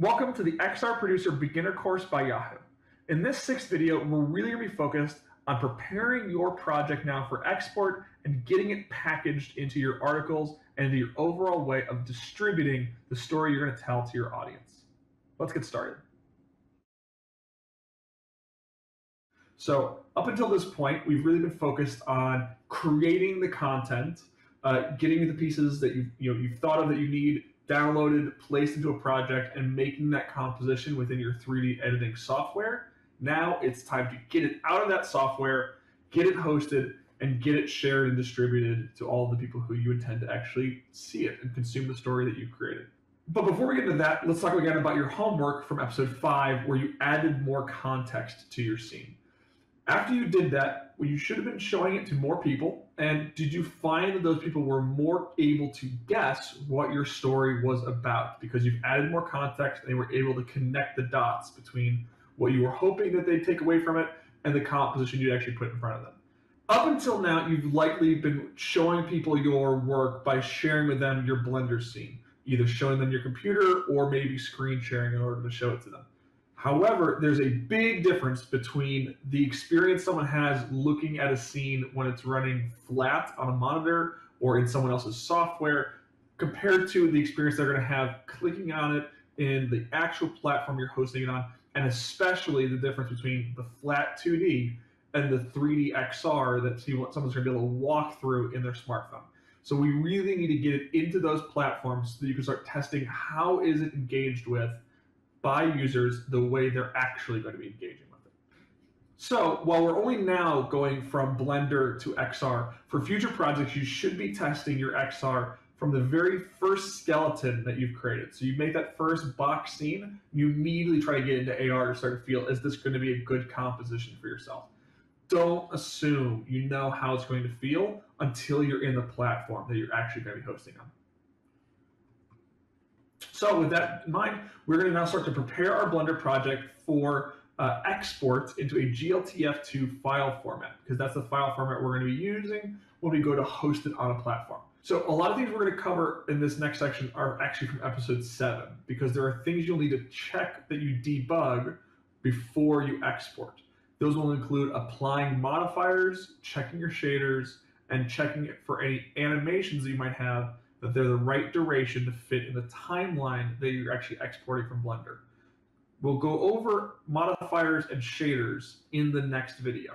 Welcome to the XR Producer Beginner Course by Yahoo. In this sixth video, we're really going to be focused on preparing your project now for export and getting it packaged into your articles and into your overall way of distributing the story you're going to tell to your audience. Let's get started. So up until this point, we've really been focused on creating the content, uh, getting the pieces that you've, you know, you've thought of that you need downloaded, placed into a project, and making that composition within your 3D editing software. Now it's time to get it out of that software, get it hosted, and get it shared and distributed to all the people who you intend to actually see it and consume the story that you created. But before we get into that, let's talk again about your homework from episode five, where you added more context to your scene. After you did that, well, you should have been showing it to more people. And did you find that those people were more able to guess what your story was about because you've added more context and they were able to connect the dots between what you were hoping that they'd take away from it and the composition you'd actually put in front of them? Up until now, you've likely been showing people your work by sharing with them your Blender scene, either showing them your computer or maybe screen sharing in order to show it to them. However, there's a big difference between the experience someone has looking at a scene when it's running flat on a monitor or in someone else's software compared to the experience they're going to have clicking on it in the actual platform you're hosting it on, and especially the difference between the flat 2D and the 3D XR that someone's going to be able to walk through in their smartphone. So we really need to get it into those platforms so that you can start testing how is it engaged with by users the way they're actually going to be engaging with it. So while we're only now going from Blender to XR, for future projects, you should be testing your XR from the very first skeleton that you've created. So you make that first box scene, you immediately try to get into AR to start to feel, is this going to be a good composition for yourself? Don't assume you know how it's going to feel until you're in the platform that you're actually going to be hosting on. So with that in mind, we're going to now start to prepare our Blender project for uh, export into a GLTF2 file format, because that's the file format we're going to be using when we go to host it on a platform. So a lot of things we're going to cover in this next section are actually from episode seven, because there are things you'll need to check that you debug before you export. Those will include applying modifiers, checking your shaders, and checking it for any animations that you might have that they're the right duration to fit in the timeline that you're actually exporting from Blender. We'll go over modifiers and shaders in the next video.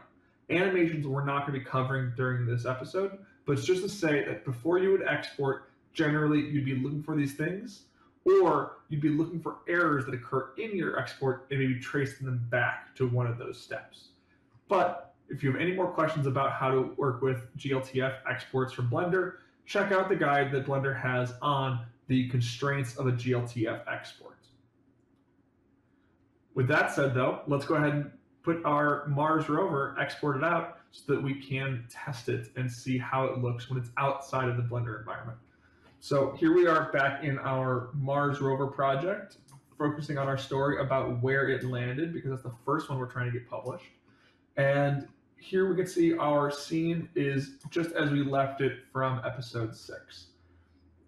Animations we're not going to be covering during this episode, but it's just to say that before you would export, generally you'd be looking for these things, or you'd be looking for errors that occur in your export and maybe tracing them back to one of those steps. But if you have any more questions about how to work with GLTF exports from Blender, check out the guide that Blender has on the constraints of a GLTF export. With that said, though, let's go ahead and put our Mars rover exported out so that we can test it and see how it looks when it's outside of the Blender environment. So here we are back in our Mars rover project, focusing on our story about where it landed because that's the first one we're trying to get published. And here we can see our scene is just as we left it from episode six.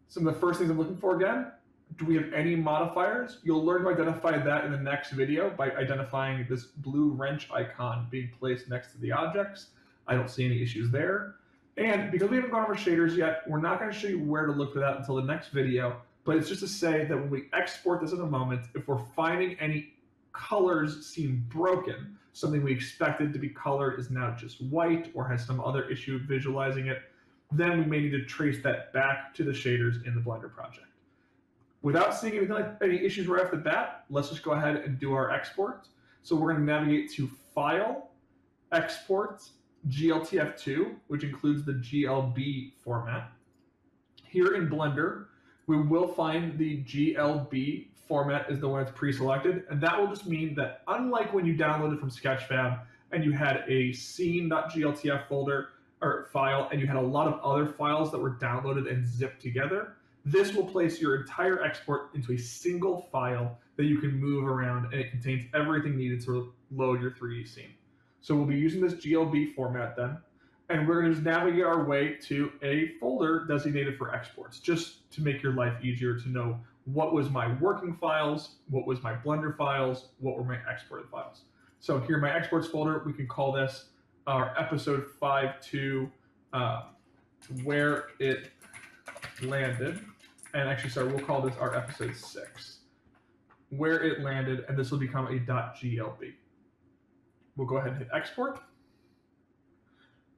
Some of the first things I'm looking for again, do we have any modifiers? You'll learn to identify that in the next video by identifying this blue wrench icon being placed next to the objects. I don't see any issues there. And because we haven't gone over shaders yet, we're not going to show you where to look for that until the next video. But it's just to say that when we export this in a moment, if we're finding any colors seem broken, something we expected to be colored is now just white or has some other issue visualizing it, then we may need to trace that back to the shaders in the Blender project. Without seeing anything like any issues right off the bat, let's just go ahead and do our export. So we're going to navigate to File, Export, GLTF2, which includes the GLB format. Here in Blender, we will find the GLB format is the one that's pre-selected, and that will just mean that unlike when you downloaded from Sketchfab and you had a scene.gltf folder or file and you had a lot of other files that were downloaded and zipped together, this will place your entire export into a single file that you can move around and it contains everything needed to load your 3D scene. So we'll be using this GLB format then, and we're going to just navigate our way to a folder designated for exports, just to make your life easier to know what was my working files, what was my Blender files, what were my exported files. So here, my exports folder, we can call this our episode 5 uh, where it landed. And actually, sorry, we'll call this our episode 6, where it landed, and this will become a .glb. We'll go ahead and hit export.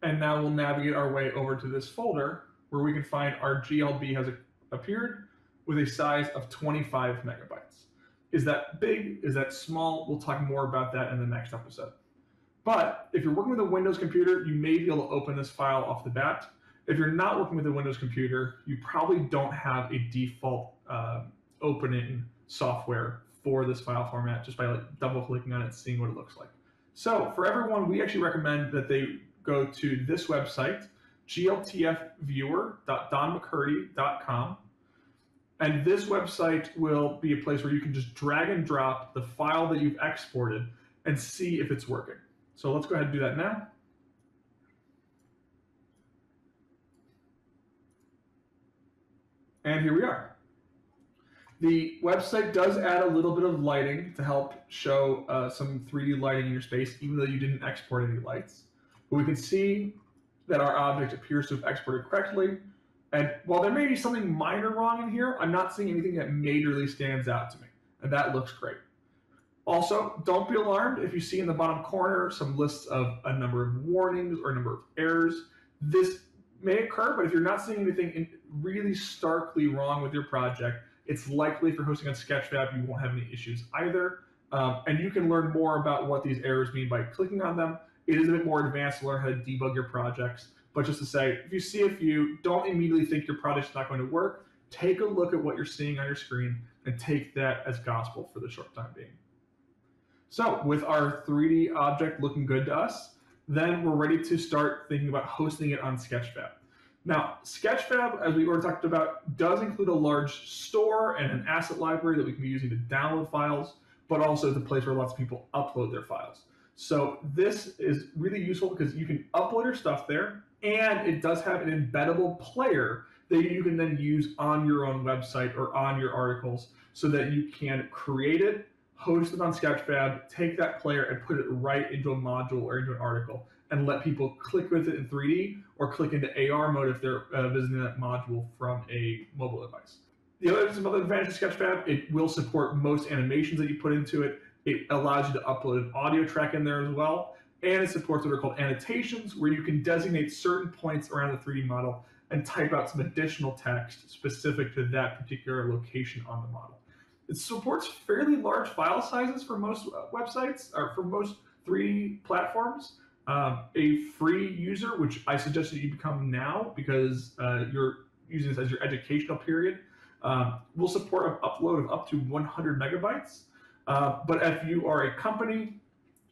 And now we'll navigate our way over to this folder where we can find our GLB has appeared with a size of 25 megabytes. Is that big? Is that small? We'll talk more about that in the next episode. But if you're working with a Windows computer, you may be able to open this file off the bat. If you're not working with a Windows computer, you probably don't have a default uh, opening software for this file format just by like double clicking on it, seeing what it looks like. So for everyone, we actually recommend that they go to this website, gltfviewer.donmccurdy.com. And this website will be a place where you can just drag and drop the file that you've exported and see if it's working. So let's go ahead and do that now. And here we are. The website does add a little bit of lighting to help show uh, some 3D lighting in your space, even though you didn't export any lights. But we can see that our object appears to have exported correctly. And while there may be something minor wrong in here, I'm not seeing anything that majorly stands out to me. And that looks great. Also, don't be alarmed if you see in the bottom corner some lists of a number of warnings or a number of errors. This may occur, but if you're not seeing anything really starkly wrong with your project, it's likely if you're hosting on Sketchfab, you won't have any issues either. Um, and you can learn more about what these errors mean by clicking on them. It is a bit more advanced to learn how to debug your projects. But just to say, if you see a few, don't immediately think your project's not going to work. Take a look at what you're seeing on your screen and take that as gospel for the short time being. So with our 3D object looking good to us, then we're ready to start thinking about hosting it on Sketchfab. Now, Sketchfab, as we already talked about, does include a large store and an asset library that we can be using to download files, but also the place where lots of people upload their files. So this is really useful because you can upload your stuff there, and it does have an embeddable player that you can then use on your own website or on your articles so that you can create it, host it on Sketchfab, take that player and put it right into a module or into an article and let people click with it in 3D or click into AR mode if they're uh, visiting that module from a mobile device. The other some other advantage of Sketchfab, it will support most animations that you put into it. It allows you to upload an audio track in there as well. And it supports what are called annotations, where you can designate certain points around the 3D model and type out some additional text specific to that particular location on the model. It supports fairly large file sizes for most uh, websites or for most 3D platforms. Um, a free user, which I suggest that you become now because uh, you're using this as your educational period, um, will support an upload of up to 100 megabytes. Uh, but if you are a company,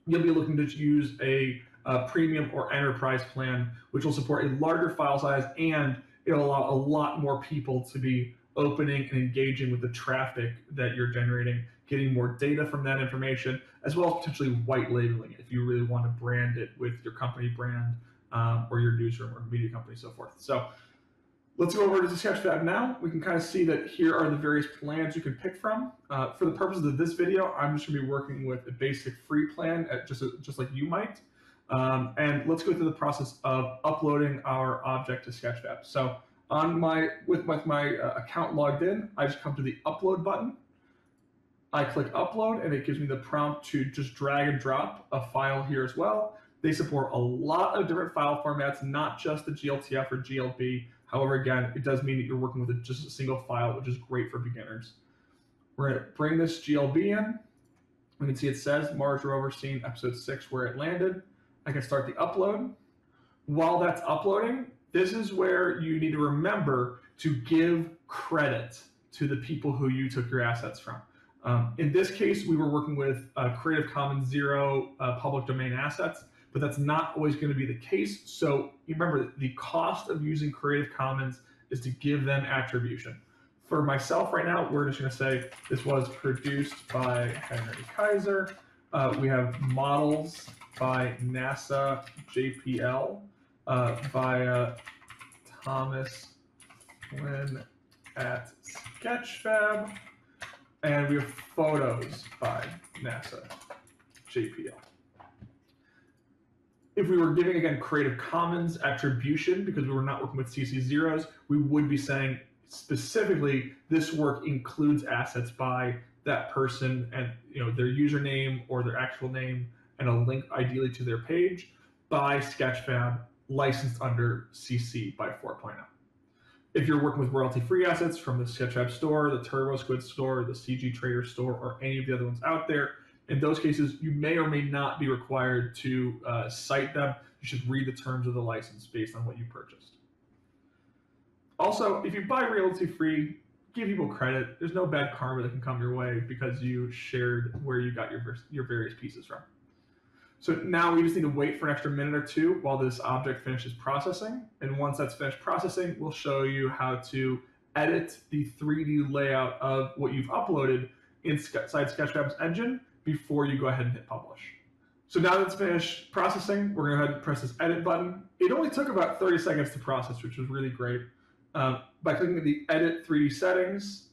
you'll be looking to use a, a, premium or enterprise plan, which will support a larger file size and it'll allow a lot more people to be opening and engaging with the traffic that you're generating, getting more data from that information, as well as potentially white labeling it if you really want to brand it with your company brand um, or your newsroom or media company, so forth. So let's go over to Sketchfab now. We can kind of see that here are the various plans you can pick from. Uh, for the purposes of this video, I'm just going to be working with a basic free plan, just, just like you might. Um, and let's go through the process of uploading our object to Sketchfab. So on my with, with my uh, account logged in, I just come to the upload button. I click upload and it gives me the prompt to just drag and drop a file here as well. They support a lot of different file formats, not just the GLTF or GLB. However, again, it does mean that you're working with just a single file, which is great for beginners. We're going to bring this GLB in. We can see it says Mars rover Scene episode 6 where it landed. I can start the upload. While that's uploading, this is where you need to remember to give credit to the people who you took your assets from. Um, in this case, we were working with uh, Creative Commons Zero uh, public domain assets, but that's not always going to be the case. So remember, the cost of using Creative Commons is to give them attribution. For myself right now, we're just going to say this was produced by Henry Kaiser. Uh, we have models by NASA JPL uh, via Thomas Flynn at Sketchfab. And we have photos by NASA JPL. If we were giving, again, Creative Commons attribution, because we were not working with CC zeros, we would be saying specifically this work includes assets by that person and you know their username or their actual name and a link ideally to their page by Sketchfab licensed under CC by 4.0. If you're working with royalty-free assets from the Sketchfab store, the TurboSquid store, the CG Trader store, or any of the other ones out there, in those cases, you may or may not be required to uh, cite them. You should read the terms of the license based on what you purchased. Also, if you buy royalty-free, give people credit. There's no bad karma that can come your way because you shared where you got your your various pieces from. So now we just need to wait for an extra minute or two while this object finishes processing. And once that's finished processing, we'll show you how to edit the 3D layout of what you've uploaded inside Sketchfab's engine before you go ahead and hit publish. So now that it's finished processing, we're gonna go ahead and press this edit button. It only took about 30 seconds to process, which was really great. Um, by clicking the edit 3D settings,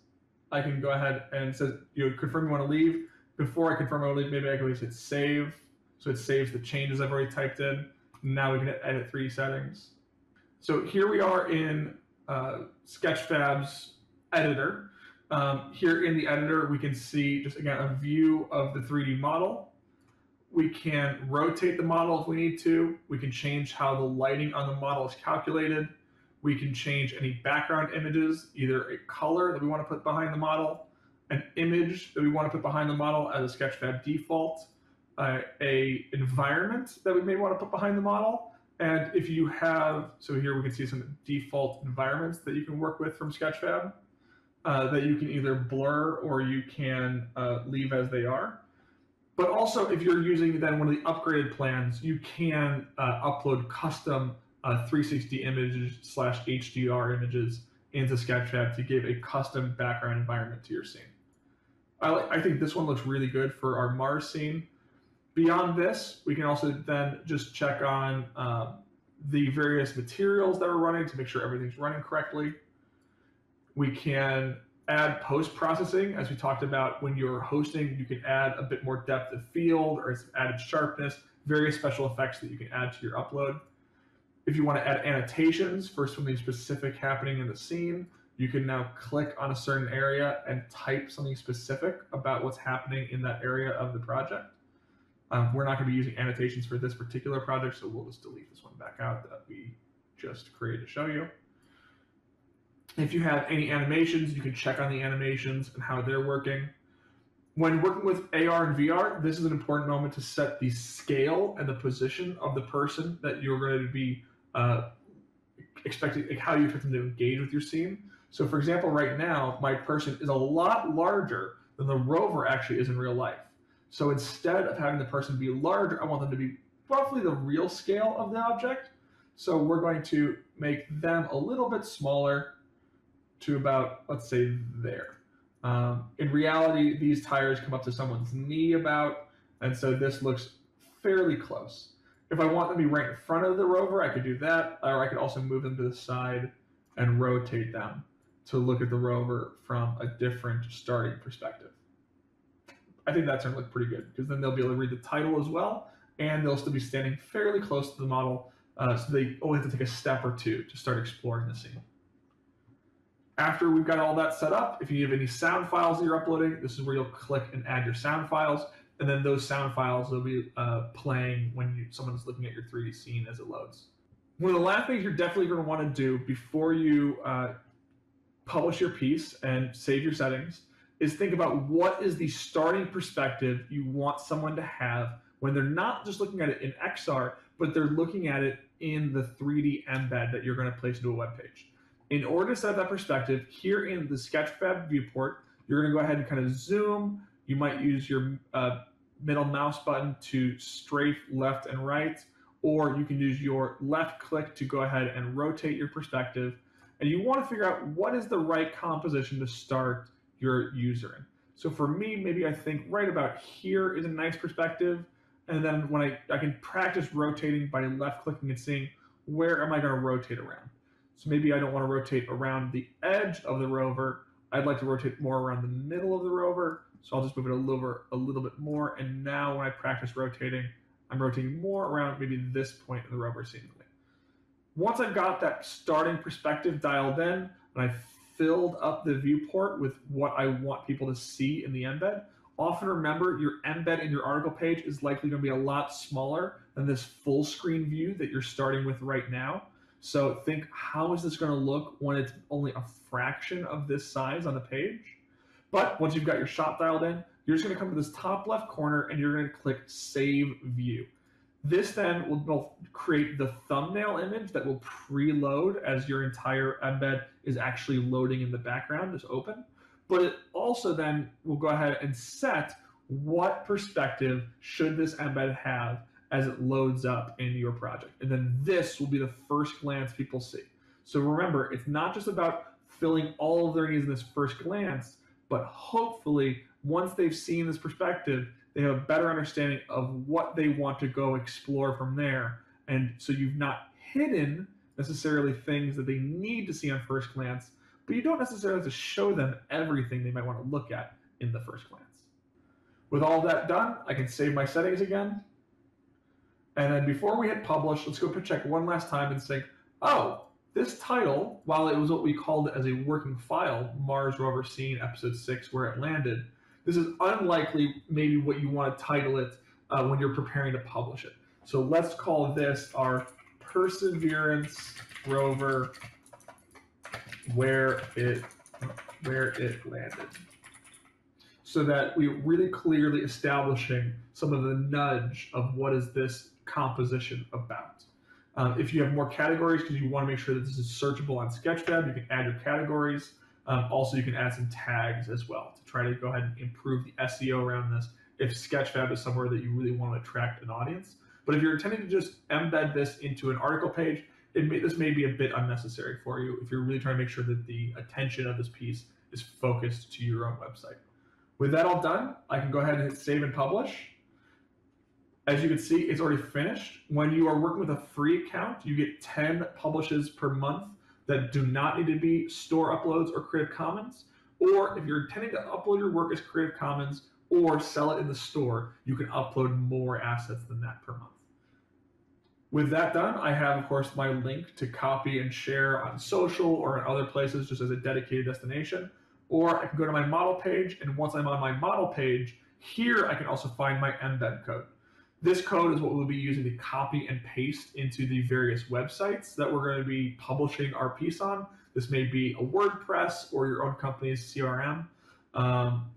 I can go ahead and say, you know, confirm you wanna leave. Before I confirm I wanna leave, maybe I can always hit save so it saves the changes I've already typed in. Now we can edit 3D settings. So here we are in uh, Sketchfab's editor. Um, here in the editor, we can see just again a view of the 3D model. We can rotate the model if we need to. We can change how the lighting on the model is calculated. We can change any background images, either a color that we want to put behind the model, an image that we want to put behind the model as a Sketchfab default, uh, a environment that we may want to put behind the model. And if you have, so here we can see some default environments that you can work with from Sketchfab uh, that you can either blur or you can uh, leave as they are. But also, if you're using then one of the upgraded plans, you can uh, upload custom uh, 360 images slash HDR images into Sketchfab to give a custom background environment to your scene. I, I think this one looks really good for our Mars scene. Beyond this, we can also then just check on um, the various materials that we're running to make sure everything's running correctly. We can add post-processing, as we talked about when you're hosting, you can add a bit more depth of field or some added sharpness, various special effects that you can add to your upload. If you want to add annotations for something specific happening in the scene, you can now click on a certain area and type something specific about what's happening in that area of the project. Um, we're not going to be using annotations for this particular project, so we'll just delete this one back out that we just created to show you. If you have any animations, you can check on the animations and how they're working. When working with AR and VR, this is an important moment to set the scale and the position of the person that you're going to be uh, expecting, like how you expect them to engage with your scene. So, for example, right now, my person is a lot larger than the rover actually is in real life. So instead of having the person be larger, I want them to be roughly the real scale of the object. So we're going to make them a little bit smaller to about, let's say, there. Um, in reality, these tires come up to someone's knee about, and so this looks fairly close. If I want them to be right in front of the rover, I could do that, or I could also move them to the side and rotate them to look at the rover from a different starting perspective. I think that's going to look pretty good because then they'll be able to read the title as well, and they'll still be standing fairly close to the model, uh, so they only have to take a step or two to start exploring the scene. After we've got all that set up, if you have any sound files that you're uploading, this is where you'll click and add your sound files, and then those sound files will be uh, playing when you, someone's looking at your 3D scene as it loads. One of the last things you're definitely going to want to do before you uh, publish your piece and save your settings is think about what is the starting perspective you want someone to have when they're not just looking at it in XR, but they're looking at it in the 3D embed that you're going to place into a web page. In order to set that perspective, here in the Sketchfab viewport, you're going to go ahead and kind of zoom. You might use your uh, middle mouse button to strafe left and right, or you can use your left click to go ahead and rotate your perspective. And you want to figure out what is the right composition to start your user in. So for me, maybe I think right about here is a nice perspective. And then when I, I can practice rotating by left clicking and seeing where am I going to rotate around. So maybe I don't want to rotate around the edge of the rover. I'd like to rotate more around the middle of the rover. So I'll just move it a little, a little bit more. And now when I practice rotating, I'm rotating more around maybe this point in the rover seemingly. Once I've got that starting perspective dialed in, and I've filled up the viewport with what I want people to see in the embed, often remember your embed in your article page is likely going to be a lot smaller than this full screen view that you're starting with right now. So think, how is this going to look when it's only a fraction of this size on the page? But once you've got your shot dialed in, you're just going to come to this top left corner and you're going to click Save View. This then will both create the thumbnail image that will preload as your entire embed is actually loading in the background, is open. But it also then will go ahead and set what perspective should this embed have as it loads up in your project. And then this will be the first glance people see. So remember, it's not just about filling all of their needs in this first glance, but hopefully once they've seen this perspective, they have a better understanding of what they want to go explore from there. And so you've not hidden necessarily things that they need to see on first glance, but you don't necessarily have to show them everything they might want to look at in the first glance. With all that done, I can save my settings again, and then before we hit publish, let's go check one last time and say, oh, this title, while it was what we called as a working file, Mars Rover Scene Episode 6, where it landed, this is unlikely maybe what you want to title it uh, when you're preparing to publish it. So let's call this our Perseverance Rover where it where it landed so that we're really clearly establishing some of the nudge of what is this composition about. Um, if you have more categories, because you want to make sure that this is searchable on Sketchfab, you can add your categories. Um, also, you can add some tags as well to try to go ahead and improve the SEO around this if Sketchfab is somewhere that you really want to attract an audience. But if you're intending to just embed this into an article page, may, this may be a bit unnecessary for you if you're really trying to make sure that the attention of this piece is focused to your own website. With that all done, I can go ahead and hit save and publish. As you can see, it's already finished. When you are working with a free account, you get 10 publishes per month that do not need to be store uploads or Creative Commons. Or if you're intending to upload your work as Creative Commons or sell it in the store, you can upload more assets than that per month. With that done, I have, of course, my link to copy and share on social or in other places just as a dedicated destination. Or I can go to my model page, and once I'm on my model page, here I can also find my embed code. This code is what we'll be using to copy and paste into the various websites that we're going to be publishing our piece on. This may be a WordPress or your own company's CRM. Um,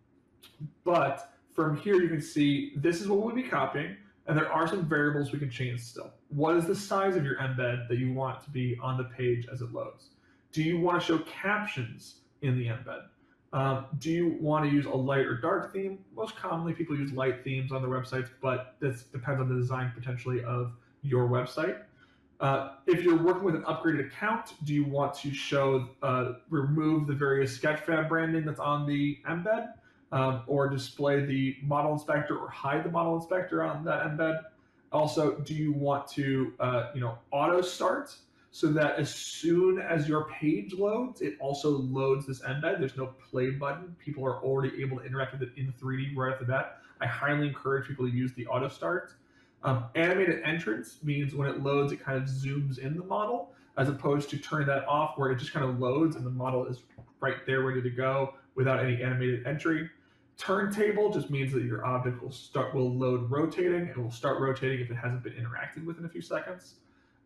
but from here, you can see this is what we'll be copying, and there are some variables we can change still. What is the size of your embed that you want to be on the page as it loads? Do you want to show captions in the embed? Um, do you want to use a light or dark theme? Most commonly, people use light themes on their websites, but this depends on the design potentially of your website. Uh, if you're working with an upgraded account, do you want to show, uh, remove the various Sketchfab branding that's on the embed, um, or display the model inspector or hide the model inspector on that embed? Also, do you want to, uh, you know, auto start so that as soon as your page loads, it also loads this embed. There's no play button. People are already able to interact with it in 3D right off the bat. I highly encourage people to use the auto start. Um, animated entrance means when it loads, it kind of zooms in the model, as opposed to turning that off where it just kind of loads and the model is right there ready to go without any animated entry. Turntable just means that your object will start will load rotating and will start rotating if it hasn't been interacted with in a few seconds.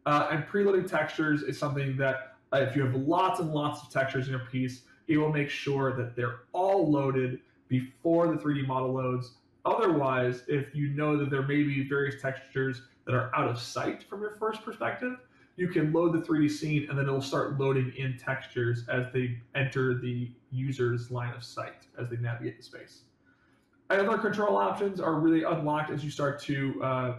Uh, and preloading textures is something that uh, if you have lots and lots of textures in your piece, it will make sure that they're all loaded before the 3D model loads. Otherwise, if you know that there may be various textures that are out of sight from your first perspective, you can load the 3D scene and then it'll start loading in textures as they enter the user's line of sight as they navigate the space. Other control options are really unlocked as you start to uh,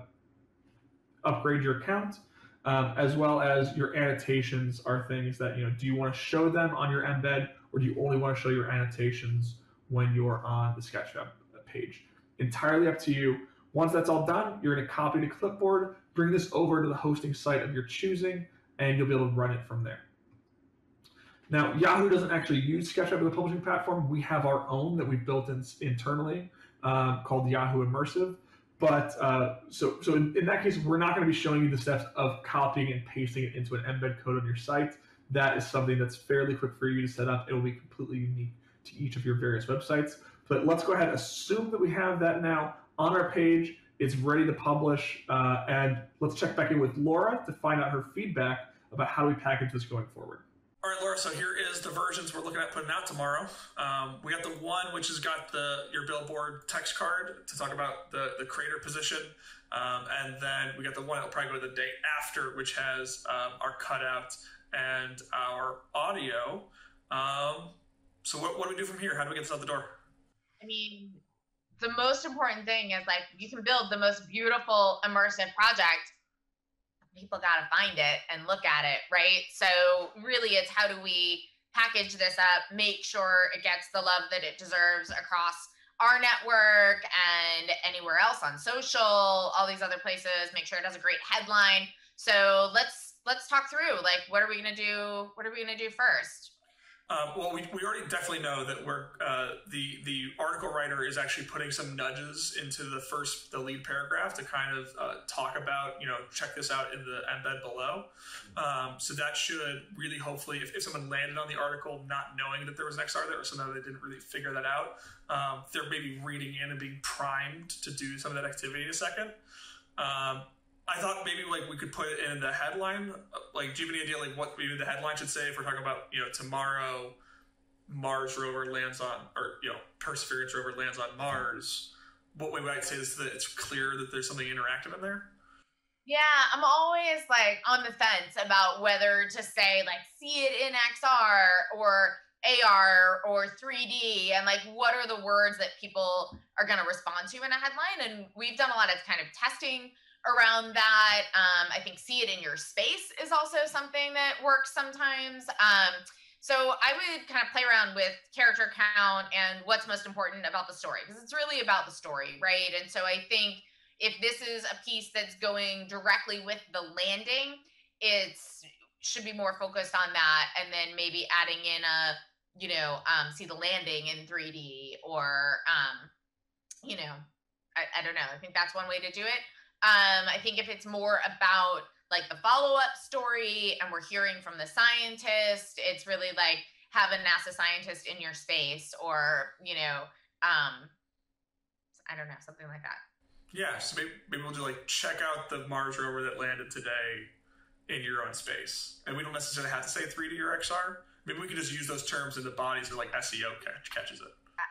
upgrade your account um, as well as your annotations are things that, you know, do you want to show them on your embed or do you only want to show your annotations when you're on the Sketchfab page? Entirely up to you. Once that's all done, you're going to copy to clipboard, bring this over to the hosting site of your choosing, and you'll be able to run it from there. Now, Yahoo doesn't actually use Sketchfab as a publishing platform. We have our own that we've built in, internally um, called Yahoo Immersive. But uh, so, so in, in, that case, we're not going to be showing you the steps of copying and pasting it into an embed code on your site. That is something that's fairly quick for you to set up. It will be completely unique to each of your various websites. But let's go ahead and assume that we have that now on our page. It's ready to publish. Uh, and let's check back in with Laura to find out her feedback about how we package this going forward. All right, Laura. So here is the versions we're looking at putting out tomorrow. Um, we got the one which has got the your billboard text card to talk about the the creator position, um, and then we got the one that'll probably go to the day after, which has um, our cutout and our audio. Um, so what, what do we do from here? How do we get this out the door? I mean, the most important thing is like you can build the most beautiful immersive project. People got to find it and look at it, right? So, really, it's how do we package this up, make sure it gets the love that it deserves across our network and anywhere else on social, all these other places, make sure it has a great headline. So, let's let's talk through like what are we going to do? What are we going to do first? Um, well, we, we already definitely know that we're uh, the the article writer is actually putting some nudges into the first the lead paragraph to kind of uh, talk about you know check this out in the embed below. Um, so that should really hopefully if, if someone landed on the article not knowing that there was an XR there or somehow they didn't really figure that out, um, they're maybe reading in and being primed to do some of that activity in a second. Um, I thought maybe like we could put it in the headline. Like, do you have any idea like what maybe the headline should say if we're talking about you know tomorrow Mars rover lands on or you know Perseverance rover lands on Mars? What we might say is that it's clear that there's something interactive in there. Yeah, I'm always like on the fence about whether to say like see it in XR or AR or 3D and like what are the words that people are going to respond to in a headline and we've done a lot of kind of testing around that. Um, I think see it in your space is also something that works sometimes. Um, so I would kind of play around with character count and what's most important about the story because it's really about the story, right? And so I think if this is a piece that's going directly with the landing, it's should be more focused on that and then maybe adding in a you know um, see the landing in 3d or um, you know I, I don't know i think that's one way to do it um, I think if it's more about like the follow up story and we're hearing from the scientist, it's really like have a NASA scientist in your space or, you know, um, I don't know, something like that. Yeah, so maybe, maybe we'll do like check out the Mars rover that landed today in your own space. And we don't necessarily have to say 3D or XR. Maybe we could just use those terms in the bodies so like SEO catch, catches it.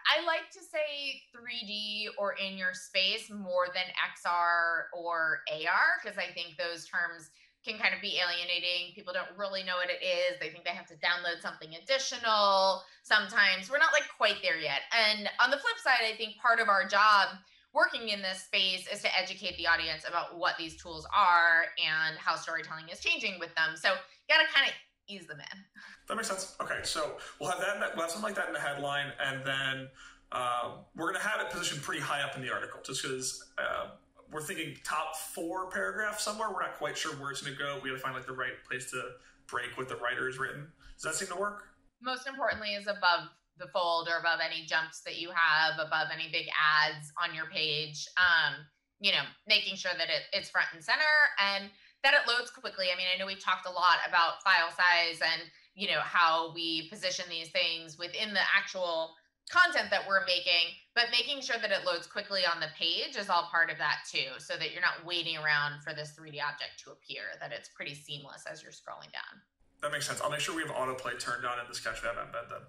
I like to say 3D or in your space more than XR or AR because I think those terms can kind of be alienating. People don't really know what it is. They think they have to download something additional. Sometimes we're not like quite there yet. And on the flip side, I think part of our job working in this space is to educate the audience about what these tools are and how storytelling is changing with them. So you got to kind of ease them in. That makes sense. Okay, so we'll have that. We'll have something like that in the headline, and then um, we're going to have it positioned pretty high up in the article, just because uh, we're thinking top four paragraph somewhere. We're not quite sure where it's going to go. We got to find like the right place to break what the writer has written. Does that seem to work? Most importantly, is above the fold or above any jumps that you have, above any big ads on your page. Um, you know, making sure that it, it's front and center and that it loads quickly. I mean, I know we've talked a lot about file size and you know how we position these things within the actual content that we're making, but making sure that it loads quickly on the page is all part of that too, so that you're not waiting around for this 3D object to appear, that it's pretty seamless as you're scrolling down. That makes sense. I'll make sure we have autoplay turned on in the Sketchfab embed then.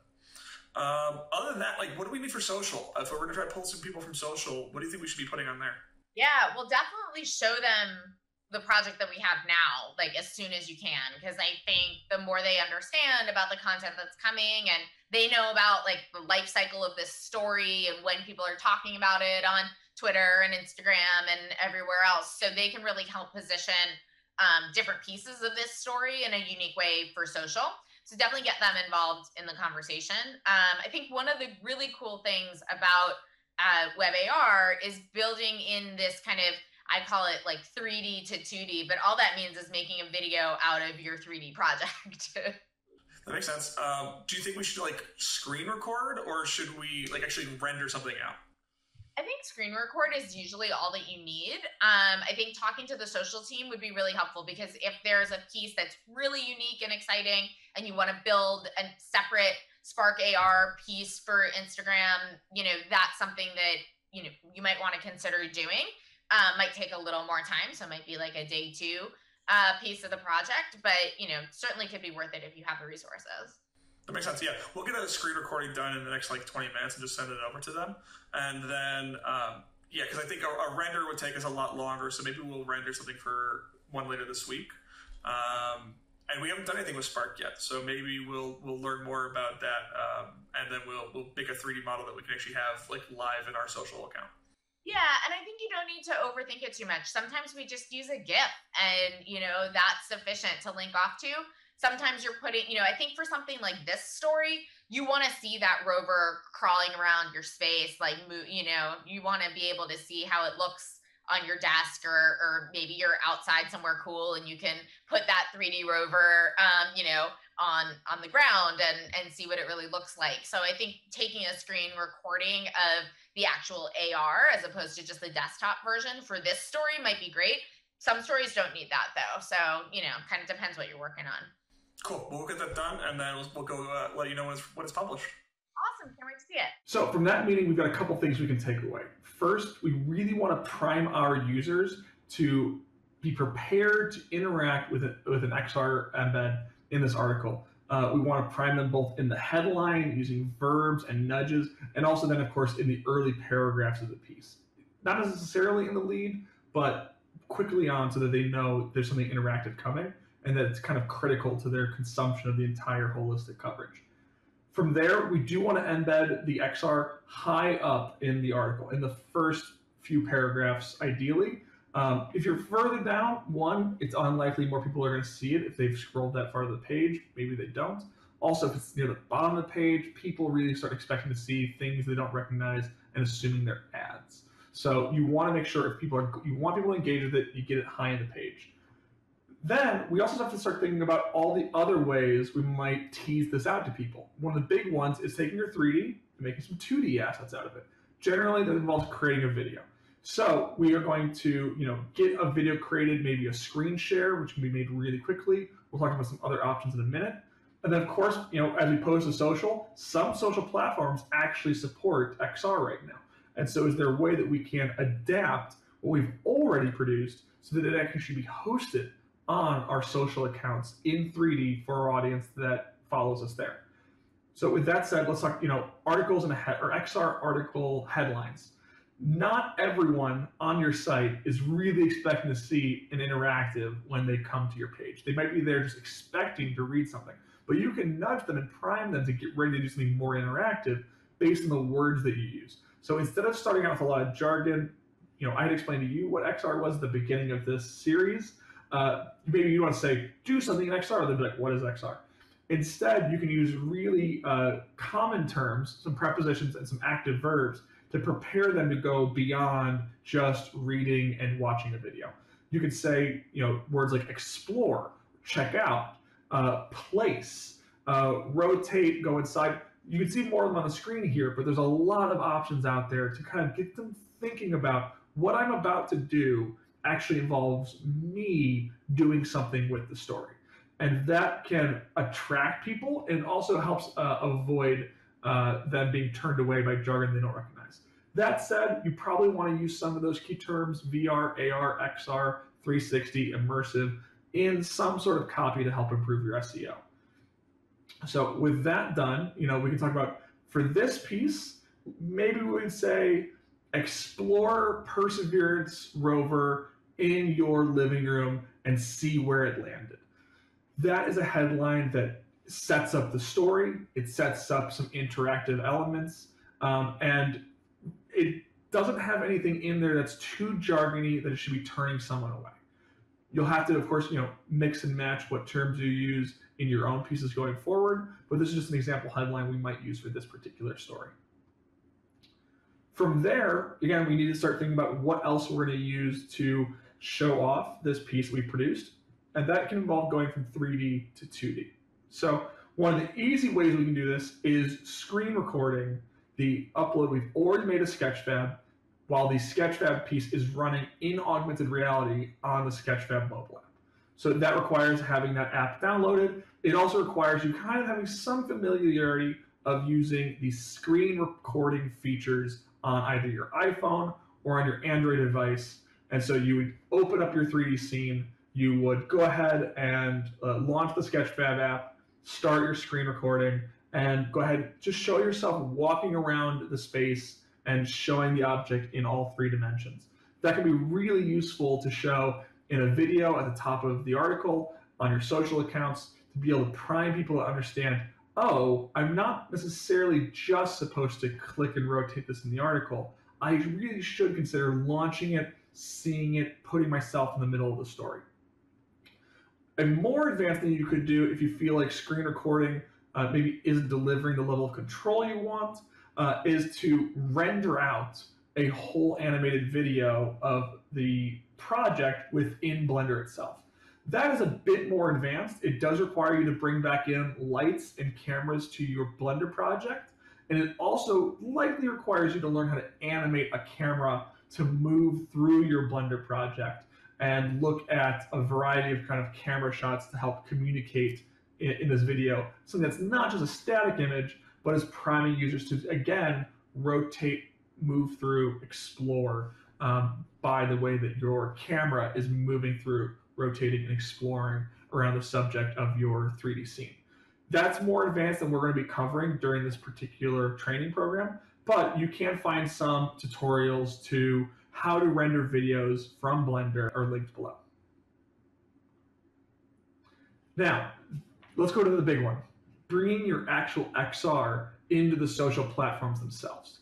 Um, other than that, like, what do we need for social? If we're going to try to pull some people from social, what do you think we should be putting on there? Yeah, we'll definitely show them the project that we have now like as soon as you can because i think the more they understand about the content that's coming and they know about like the life cycle of this story and when people are talking about it on twitter and instagram and everywhere else so they can really help position um, different pieces of this story in a unique way for social. So definitely get them involved in the conversation. Um, i think one of the really cool things about uh, web ar is building in this kind of I call it like 3D to 2D, but all that means is making a video out of your 3D project. That makes sense. Um, do you think we should like screen record or should we like actually render something out? I think screen record is usually all that you need. Um, I think talking to the social team would be really helpful because if there's a piece that's really unique and exciting and you want to build a separate Spark AR piece for Instagram, you know, that's something that, you know, you might want to consider doing. Uh, might take a little more time. So it might be like a day two uh, piece of the project, but, you know, certainly could be worth it if you have the resources. That makes sense. Yeah, we'll get a screen recording done in the next like 20 minutes and just send it over to them. And then, um, yeah, because I think a, a, render would take us a lot longer. So maybe we'll render something for one later this week. Um, and we haven't done anything with Spark yet, so maybe we'll we'll learn more about that, um, and then we'll we'll make a 3D model that we can actually have like live in our social account. Yeah, and I think you don't need to overthink it too much. Sometimes we just use a GIF, and you know that's sufficient to link off to sometimes you're putting, you know, I think for something like this story, you want to see that rover crawling around your space, like, you know, you want to be able to see how it looks on your desk or or maybe you're outside somewhere cool and you can put that 3D rover um, you know on on the ground and and see what it really looks like. So I think taking a screen recording of the actual AR as opposed to just the desktop version for this story might be great. Some stories don't need that though. So, you know, kind of depends what you're working on. Cool. We'll get that done, and then we'll, we'll go uh, let you know when it's, when it's published. Awesome. Can't wait to see it. So from that meeting, we've got a couple things we can take away. First, we really want to prime our users to be prepared to interact with, a, with an XR embed in this article. Uh, we want to prime them both in the headline using verbs and nudges, and also then, of course, in the early paragraphs of the piece. Not necessarily in the lead, but quickly on so that they know there's something interactive coming and that it's kind of critical to their consumption of the entire holistic coverage. From there, we do want to embed the XR high up in the article, in the first few paragraphs, ideally. Um, if you're further down, one, it's unlikely more people are going to see it if they've scrolled that far to the page. Maybe they don't. Also, if it's near the bottom of the page, people really start expecting to see things they don't recognize and assuming they're ads. So you want to make sure if people are, you want people to engage with it, you get it high in the page. Then we also have to start thinking about all the other ways we might tease this out to people. One of the big ones is taking your 3D and making some 2D assets out of it. Generally, that involves creating a video. So we are going to, you know, get a video created, maybe a screen share, which can be made really quickly. We'll talk about some other options in a minute. And then, of course, you know, as we post to social, some social platforms actually support XR right now. And so, is there a way that we can adapt what we've already produced so that it actually should be hosted on our social accounts in 3D for our audience that follows us there. So with that said, let's talk, you know, articles and a head or XR article headlines. Not everyone on your site is really expecting to see an interactive when they come to your page. They might be there just expecting to read something, but you can nudge them and prime them to get ready to do something more interactive based on the words that you use. So instead of starting out with a lot of jargon, you know, I had explained to you what XR was at the beginning of this series uh, maybe you want to say, do something in XR. They'll be like, what is XR? Instead, you can use really uh, common terms, some prepositions, and some active verbs to prepare them to go beyond just reading and watching a video. You could say, you know, words like explore, check out, uh, place, uh, rotate, go inside. You can see more of them on the screen here, but there's a lot of options out there to kind of get them thinking about what I'm about to do actually involves me doing something with the story. And that can attract people and also helps uh, avoid uh, them being turned away by jargon they don't recognize. That said, you probably want to use some of those key terms VR, AR, XR, 360, immersive in some sort of copy to help improve your SEO. So with that done, you know, we can talk about for this piece, maybe we would say explore Perseverance rover in your living room and see where it landed. That is a headline that sets up the story, it sets up some interactive elements, um, and it doesn't have anything in there that's too jargony that it should be turning someone away. You'll have to, of course, you know, mix and match what terms you use in your own pieces going forward, but this is just an example headline we might use for this particular story. From there, again, we need to start thinking about what else we're going to use to show off this piece we produced. And that can involve going from 3D to 2D. So One of the easy ways we can do this is screen recording the upload. We've already made a Sketchfab while the Sketchfab piece is running in augmented reality on the Sketchfab mobile app. So that requires having that app downloaded. It also requires you kind of having some familiarity of using the screen recording features on either your iPhone or on your Android device. And so you would open up your 3D scene, you would go ahead and uh, launch the Sketchfab app, start your screen recording, and go ahead, just show yourself walking around the space and showing the object in all three dimensions. That can be really useful to show in a video at the top of the article, on your social accounts, to be able to prime people to understand oh, I'm not necessarily just supposed to click and rotate this in the article. I really should consider launching it, seeing it, putting myself in the middle of the story. A more advanced thing you could do if you feel like screen recording uh, maybe isn't delivering the level of control you want uh, is to render out a whole animated video of the project within Blender itself. That is a bit more advanced. It does require you to bring back in lights and cameras to your Blender project. And it also likely requires you to learn how to animate a camera to move through your Blender project and look at a variety of kind of camera shots to help communicate in, in this video. Something that's not just a static image, but is priming users to, again, rotate, move through, explore um, by the way that your camera is moving through rotating and exploring around the subject of your 3D scene. That's more advanced than we're going to be covering during this particular training program, but you can find some tutorials to how to render videos from Blender are linked below. Now, let's go to the big one, bringing your actual XR into the social platforms themselves.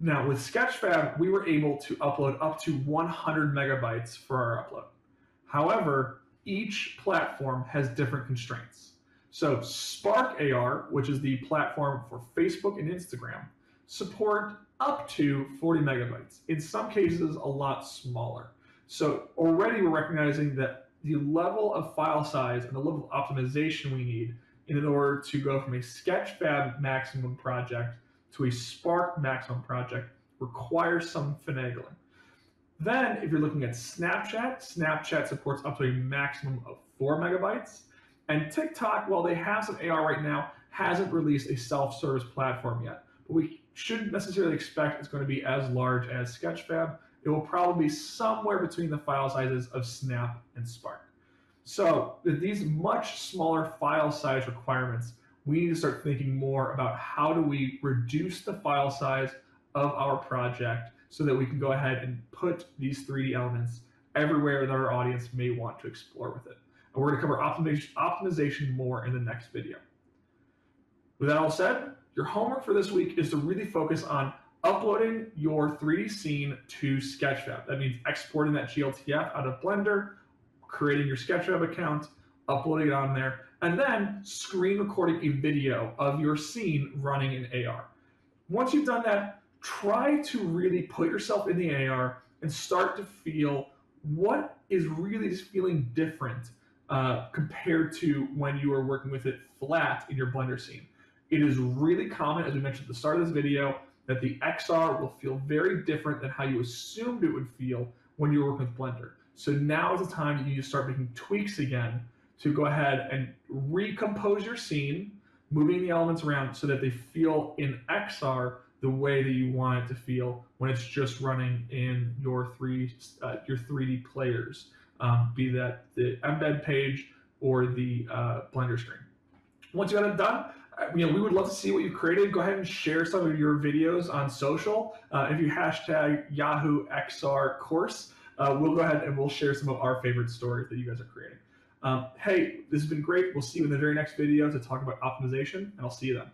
Now, with Sketchfab, we were able to upload up to 100 megabytes for our upload. However, each platform has different constraints. So Spark AR, which is the platform for Facebook and Instagram, support up to 40 megabytes. In some cases, a lot smaller. So already we're recognizing that the level of file size and the level of optimization we need in order to go from a Sketchfab maximum project to a Spark maximum project requires some finagling. Then, if you're looking at Snapchat, Snapchat supports up to a maximum of four megabytes. And TikTok, while they have some AR right now, hasn't released a self-service platform yet. But we shouldn't necessarily expect it's going to be as large as Sketchfab. It will probably be somewhere between the file sizes of Snap and Spark. So with these much smaller file size requirements, we need to start thinking more about how do we reduce the file size of our project so that we can go ahead and put these 3D elements everywhere that our audience may want to explore with it. And we're going to cover optimization, optimization more in the next video. With that all said, your homework for this week is to really focus on uploading your 3D scene to Sketchfab. That means exporting that GLTF out of Blender, creating your Sketchfab account, uploading it on there, and then screen recording a video of your scene running in AR. Once you've done that, try to really put yourself in the AR and start to feel what is really just feeling different uh, compared to when you are working with it flat in your Blender scene. It is really common, as we mentioned at the start of this video, that the XR will feel very different than how you assumed it would feel when you were working with Blender. So now is the time that you need to start making tweaks again to go ahead and recompose your scene, moving the elements around so that they feel in XR the way that you want it to feel when it's just running in your three uh, your 3D players, um, be that the embed page or the uh, Blender screen. Once you got it done, you know we would love to see what you've created. Go ahead and share some of your videos on social. Uh, if you hashtag Yahoo XR course, uh, we'll go ahead and we'll share some of our favorite stories that you guys are creating. Um, hey, this has been great. We'll see you in the very next video to talk about optimization, and I'll see you then.